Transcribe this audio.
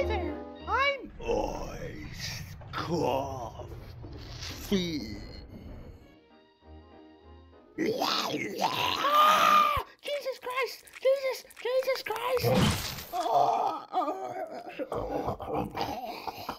Hi there! I'm Ice Coffee. ah, Jesus Christ! Jesus! Jesus Christ!